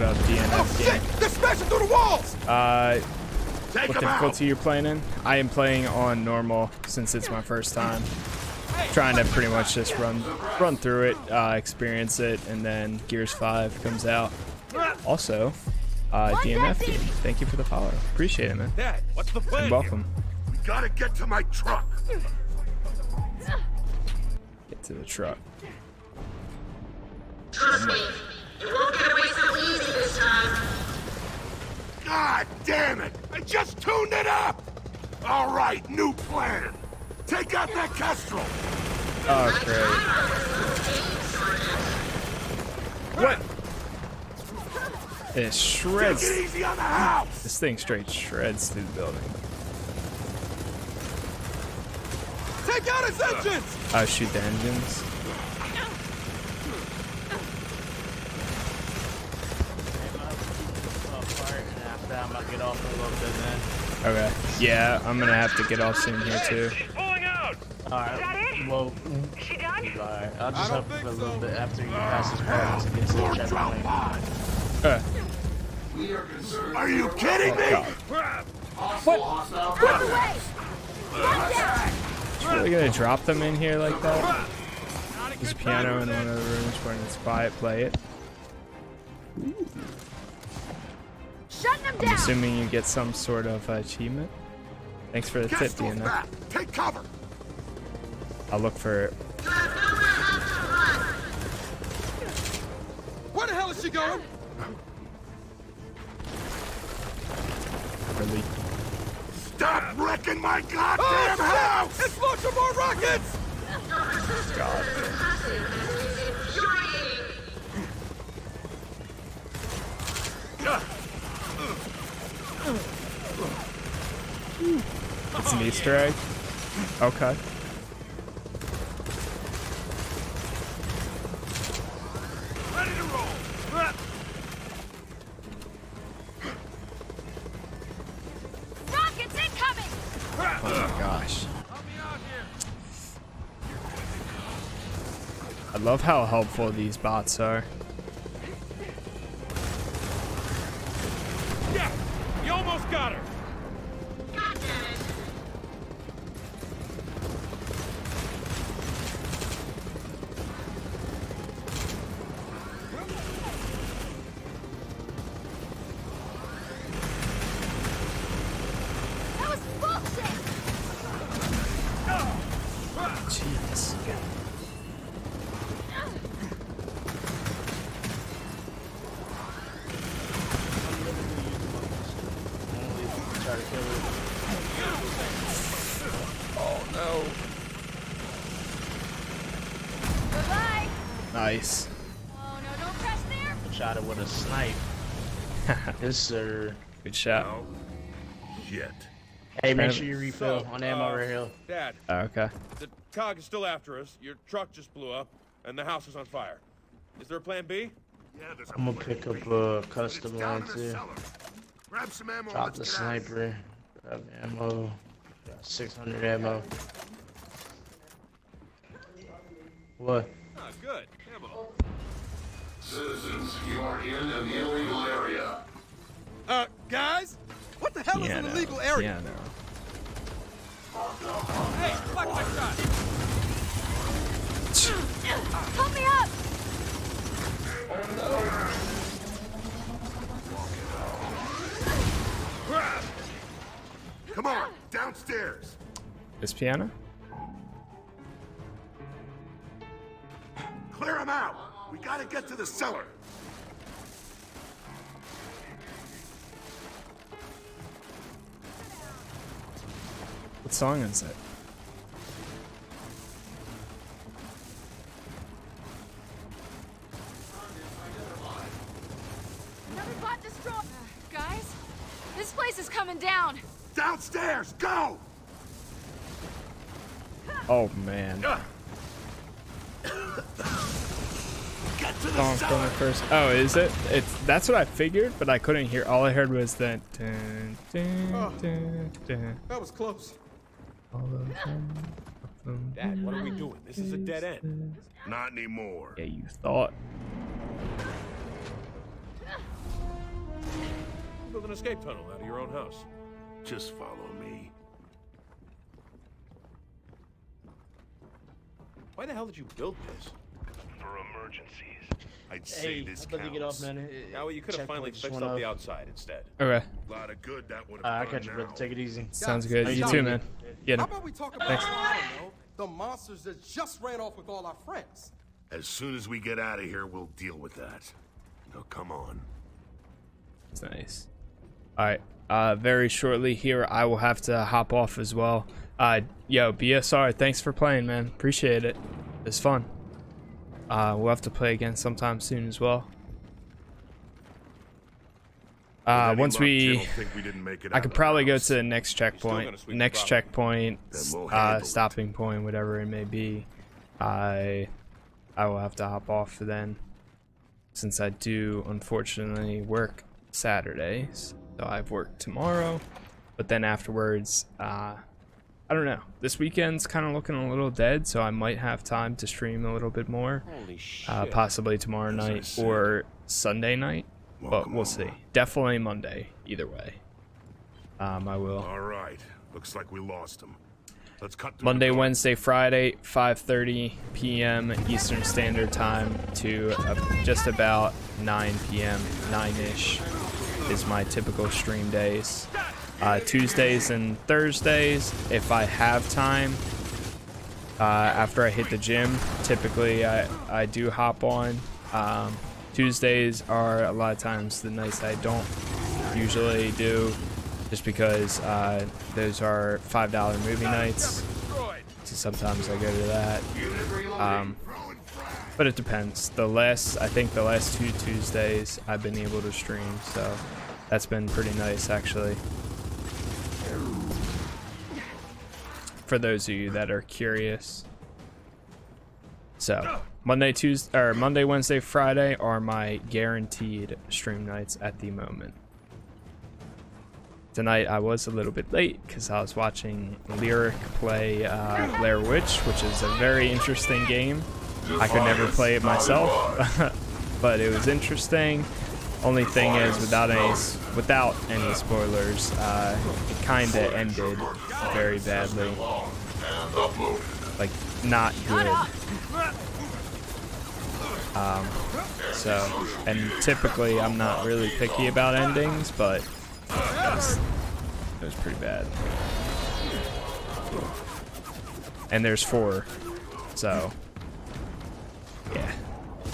load up DNF Oh game. shit! They're smashing through the walls! Uh, Take what them out! difficulty you're playing in? I am playing on normal since it's my first time. Trying to pretty much just run run through it, uh, experience it, and then Gears 5 comes out. Also, uh, DNF game. Thank you for the follow. Appreciate it, man. Dad, what's the plan? And welcome. We gotta get to my truck. Get to the truck. Trust me, God damn it! I just tuned it up! All right, new plan. Take out that Kestrel. Oh, great. What? It Take shreds. it easy on the house. This thing straight shreds through the building. Take out his engines. Oh, shoot the engines. Get off in a little bit, man. Okay. Yeah, I'm gonna have to get off soon here too. Pulling out. Alright. Is that Well, She done? alright. I'll just help for a little so. bit after you pass this part to get to the checkpoint. Uh, Are you kidding me? really gonna drop them in here like that? There's a piano in one of the rooms when it's quiet. Play it. I'm down! assuming you get some sort of uh, achievement. Thanks for the tip, Kestrel's Take cover. I'll look for it. Where the hell is she going? Really. Stop wrecking my goddamn oh, house! It's launching more rockets! God. It's an Easter egg. Okay. Ready to roll. Rockets incoming! Oh my gosh. I love how helpful these bots are. Try to kill her. Oh Bye-bye! Nice. Oh no, don't crash there! Shot it with a snipe. yes, sir. Good shot. Shit. Hey, make sure you refill So, on ammo uh, right here. Dad, Oh, okay. the cog is still after us. Your truck just blew up, and the house is on fire. Is there a plan B? Yeah, there's a I'm gonna plan, pick up a But custom down line too. Cellar. Grab some ammo and Drop the get out sniper. Grab ammo. Got 600 ammo. What? Ah, good. Ammo. Citizens, you are in an illegal area. Uh, guys? What the hell is an Piano. illegal area? Piano. Hey, block my shot. Help me up! Come on, downstairs. This piano? Clear them out. We gotta get to the cellar. What song is it? Another bot destroyed! Uh, guys? This place is coming down! Downstairs, go! Oh man. Get to the Song from first. Oh, is it? It's that's what I figured, but I couldn't hear. All I heard was that. Dun, dun, oh. dun, dun. That was close. All of them. Dad, what are we doing? This is a dead end. Not anymore. Yeah, you thought. build an escape tunnel out of your own house. Just follow me. Why the hell did you build this? For emergencies. I'd say Hey, this I'm about to get off, man. Yeah, well, you could have finally just fixed went up off. the outside instead. Okay. lot of good that would Uh, I have catch you, brother. Take it easy. Sounds good. How You you too, man. Get How about we talk about, Thanks. I don't know, the monsters that just ran off with all our friends? As soon as we get out of here, we'll deal with that. Now, come on. It's nice. All right. Uh, very shortly here, I will have to hop off as well. Uh, yo, BSR, thanks for playing, man. Appreciate it. It's fun. Uh, we'll have to play again sometime soon as well. Uh, once we, think we didn't make it I could probably go to the next checkpoint, next checkpoint, uh, stopping point, whatever it may be. I, I will have to hop off then, since I do unfortunately work Saturdays. So I've worked tomorrow, but then afterwards, uh, I don't know. This weekend's kind of looking a little dead, so I might have time to stream a little bit more, Holy shit. uh, possibly tomorrow As night or Sunday night. But we'll home. see. Definitely Monday, either way. Um, I will. All right. Looks like we lost him. Let's cut Monday. Wednesday, Friday, 5:30 p.m. Eastern Standard Time to uh, just about 9 p.m. 9ish is my typical stream days. Uh, Tuesdays and Thursdays, if I have time, uh, after I hit the gym, typically I, I do hop on. Um, Tuesdays are a lot of times the nights I don't usually do, just because uh, those are $5 movie nights. So sometimes I go to that. Um, but it depends. The last, I think the last two Tuesdays I've been able to stream, so that's been pretty nice actually. For those of you that are curious. So, Monday, Tuesday, or Monday, Wednesday, Friday are my guaranteed stream nights at the moment. Tonight I was a little bit late because I was watching Lyric play uh, Witch, which is a very interesting game. I could never play it myself, but it was interesting. Only thing is, without any without any spoilers, uh, it kind of ended very badly. Like not good. Um, so, and typically I'm not really picky about endings, but it was, it was pretty bad. And there's four, so yeah.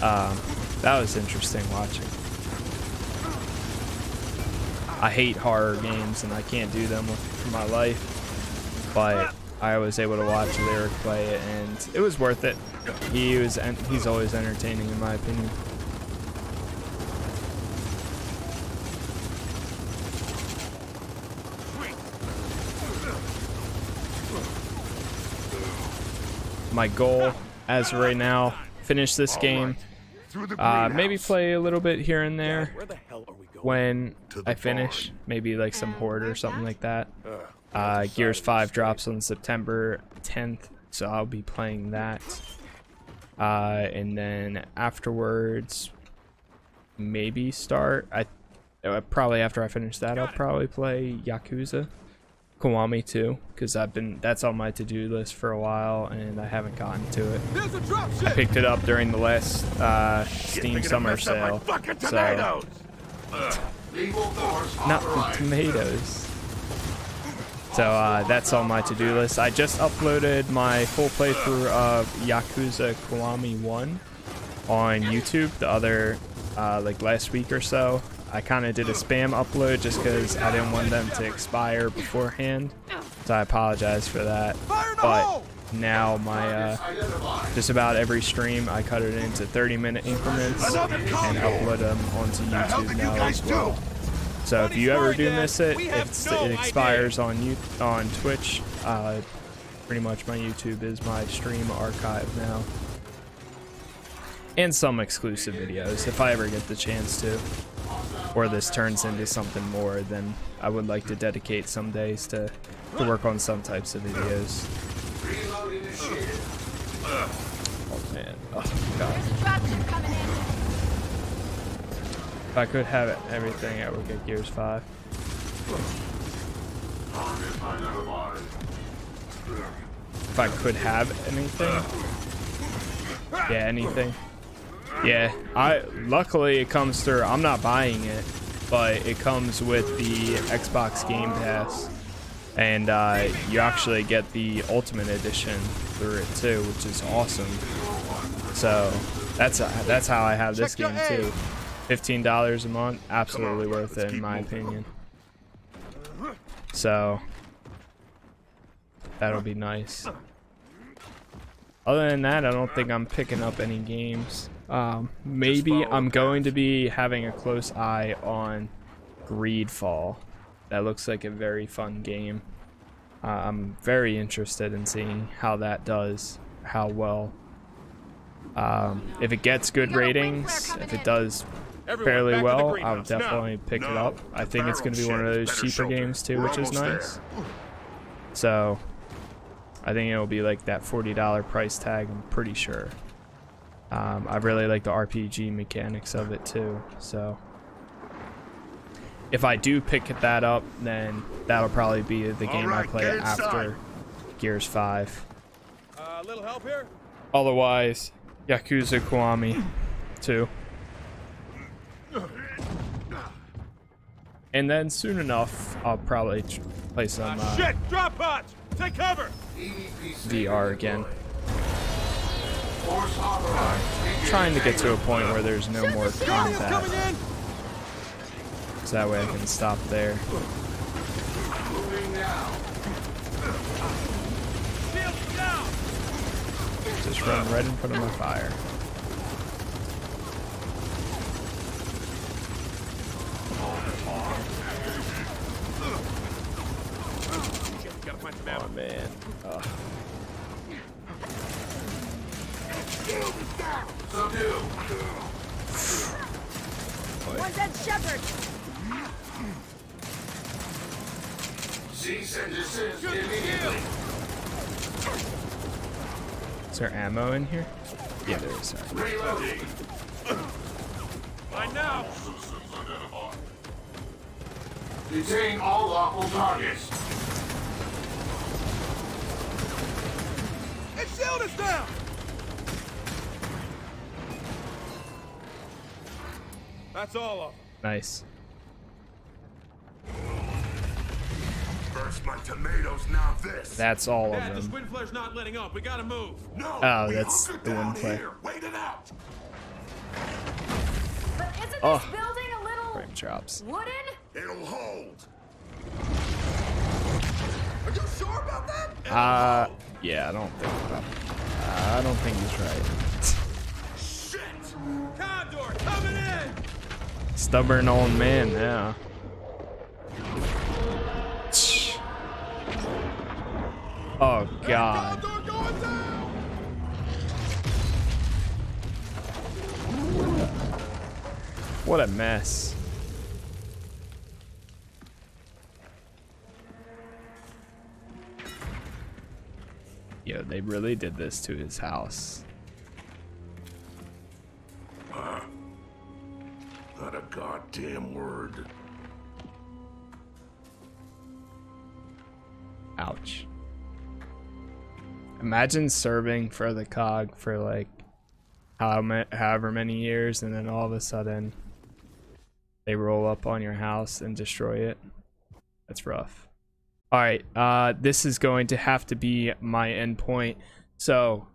Um, that was interesting watching. I hate horror games and I can't do them for my life, but I was able to watch Lyric play it and it was worth it. He was he's always entertaining in my opinion. My goal as of right now, finish this game, uh, maybe play a little bit here and there Where the hell are we going? when the I finish, barn. maybe like some horde or something like that. Ugh, Uh, Gears 5 drops on September 10th, so I'll be playing that. Uh, and then afterwards, maybe start. I uh, probably after I finish that, I'll probably play Yakuza, Kiwami 2, because I've been that's on my to-do list for a while and I haven't gotten to it. There's a drop I picked it up during the last uh, Shit, Steam Summer mess up my sale. So tomatoes. Not the tomatoes. So uh, that's on my to-do list. I just uploaded my full playthrough of Yakuza Kiwami 1 on YouTube the other, uh, like last week or so. I kind of did a spam upload just because I didn't want them to expire beforehand. So I apologize for that. Fire in the But now my, uh, just about every stream, I cut it into 30 minute increments and upload them onto YouTube now as well. So if you ever do miss it, We have it's, no it expires on you on Twitch. Uh, pretty much my YouTube is my stream archive now, and some exclusive videos if I ever get the chance to. Or this turns into something more, then I would like to dedicate some days to to work on some types of videos. Oh man, oh god. There's a dropship coming in. If I could have everything, I would get Gears 5. If I could have anything. Yeah, anything. Yeah, I luckily it comes through. I'm not buying it, but it comes with the Xbox Game Pass, and uh, you actually get the Ultimate Edition through it too, which is awesome. So that's uh, that's how I have this game too. Fifteen dollars a month, absolutely worth it in my opinion. So that'll be nice. Other than that, I don't think I'm picking up any games. Um, maybe I'm going to be having a close eye on Greedfall. That looks like a very fun game. Uh, I'm very interested in seeing how that does, how well. Um, if it gets good ratings, if it does fairly well, I'll definitely pick it up. I think it's going to be one of those cheaper games too, which is nice. So, I think it'll be like that $40 price tag, I'm pretty sure. Um, I really like the RPG mechanics of it too, so if I do pick that up, then that'll probably be the game right, I play after Gears 5. A uh, little help here? Otherwise, Yakuza Kiwami 2. And then soon enough, I'll probably play some uh, Shit! Drop pods! Take cover! VR again. Trying to get to a point where there's no more combat. So that way I can stop there. Just run right in front of my fire. Oh man. Ugh. One's dead Shepherd. Cease and desist immediately. Is there ammo in here? Yeah, there is. Sorry. Reloading. Right now! Detain all lawful targets. Its shield is down! That's all of them. Nice. First my tomatoes, now this. That's all Dad, of this them. wind flare's not letting up. We gotta move. No, Oh, we that's hunker the down wind flare. here. Wait it out. But isn't Oh. this building a little Frame drops. wooden? It'll hold. Are you sure about that? It'll Uh, hold. yeah, I don't think about. I don't think he's right. Shit. Condor, coming in! Stubborn old man now. Oh god. Condor going down! What a mess. Yo, they really did this to his house. Not a goddamn word. Ouch. Imagine serving for the cog for like however many years and then all of a sudden they roll up on your house and destroy it. That's rough. All right, uh this is going to have to be my endpoint. So,